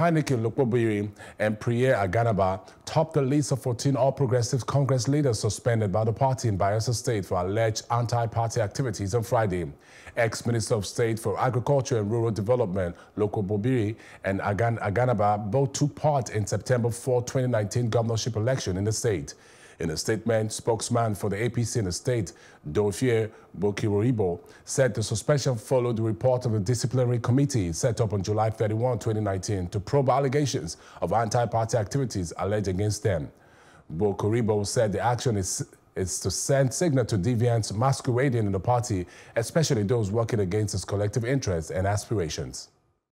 Heineken Lokpobiri and Preye Aganaba topped the list of 14 All Progressive Congress leaders suspended by the party in Bayelsa State for alleged anti-party activities on Friday. Ex-Minister of State for Agriculture and Rural Development, Lokpobiri and Agan Aganaba both took part in September 4, 2019 governorship election in the state. In a statement, spokesman for the APC in the state, Doifie Buokoribo, said the suspension followed the report of the disciplinary committee set up on July 31, 2019 to probe allegations of anti-party activities alleged against them. Buokoribo said the action is is to send signal to deviants masquerading in the party, especially those working against its collective interests and aspirations.